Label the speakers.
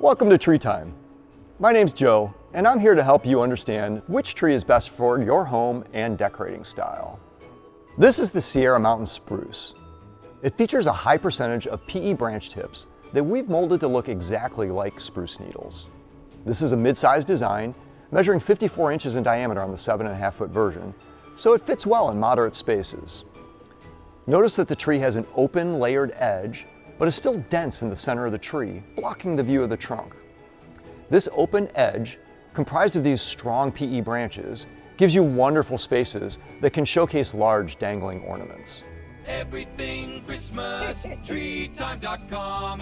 Speaker 1: Welcome to Tree Time. My name's Joe, and I'm here to help you understand which tree is best for your home and decorating style. This is the Sierra Mountain Spruce. It features a high percentage of PE branch tips that we've molded to look exactly like spruce needles. This is a mid-sized design, measuring 54 inches in diameter on the 7.5 foot version, so it fits well in moderate spaces. Notice that the tree has an open layered edge, but is still dense in the center of the tree, blocking the view of the trunk. This open edge, comprised of these strong PE branches, gives you wonderful spaces that can showcase large dangling ornaments.
Speaker 2: Everything Christmas, treetime.com.